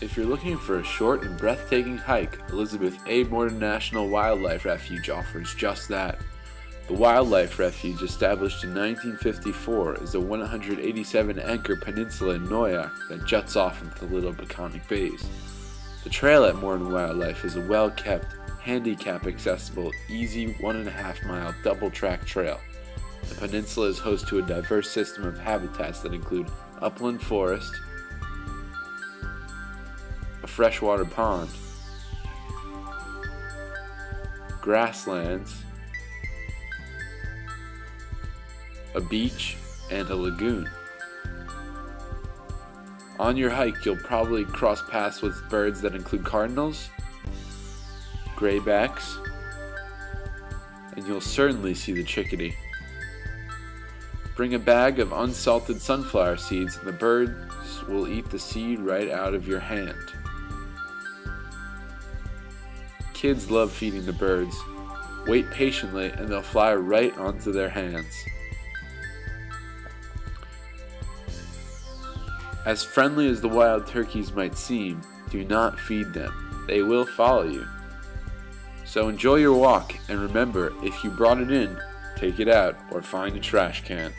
If you're looking for a short and breathtaking hike, Elizabeth A. Morton National Wildlife Refuge offers just that. The Wildlife Refuge, established in 1954, is a 187 acre peninsula in Noyack that juts off into the Little Peconic Bays. The trail at Morton Wildlife is a well kept, handicap accessible, easy one and a half mile double track trail. The peninsula is host to a diverse system of habitats that include upland forest, freshwater pond, grasslands, a beach, and a lagoon. On your hike, you'll probably cross paths with birds that include cardinals, graybacks, and you'll certainly see the chickadee. Bring a bag of unsalted sunflower seeds, and the birds will eat the seed right out of your hand. Kids love feeding the birds. Wait patiently, and they'll fly right onto their hands. As friendly as the wild turkeys might seem, do not feed them. They will follow you. So enjoy your walk, and remember if you brought it in, take it out or find a trash can.